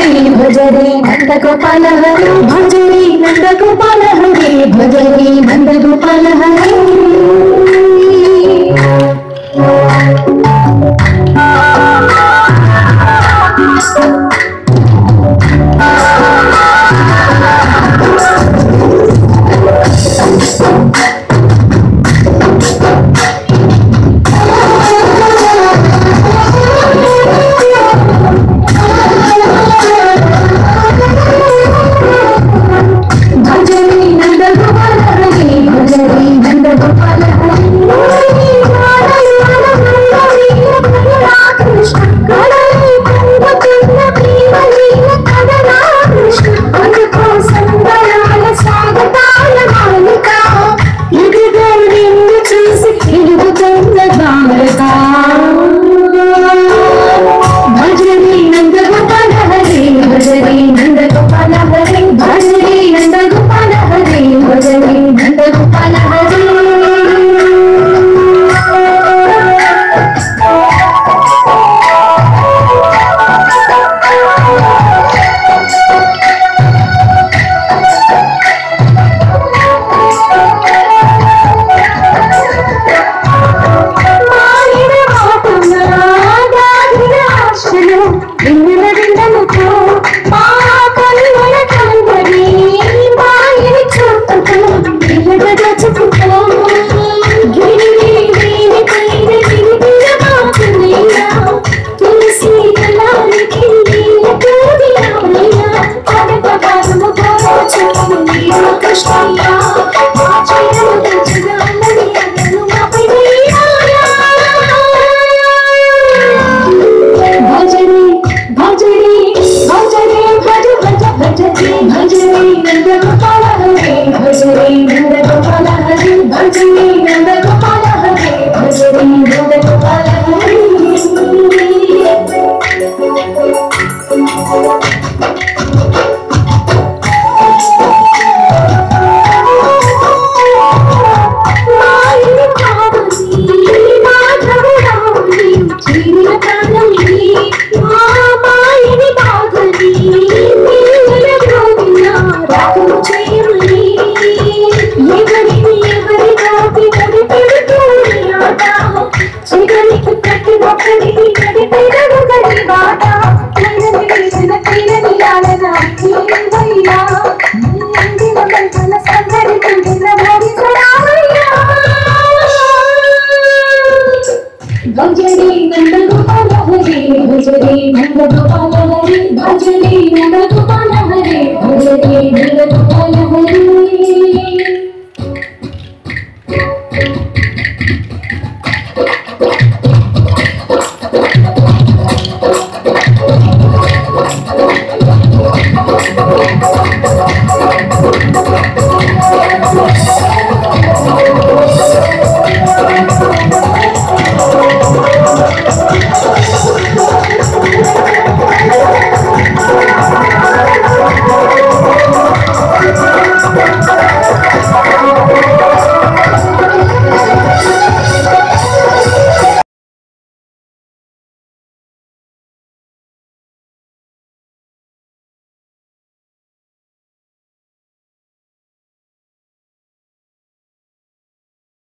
భజరే Nandagopala Hare భజరే Nandagopala Hare భజరే Nandagopala Hare భజరే Nanda Gopala Hari భజరే Nanda Gopala Hari భజరే Nanda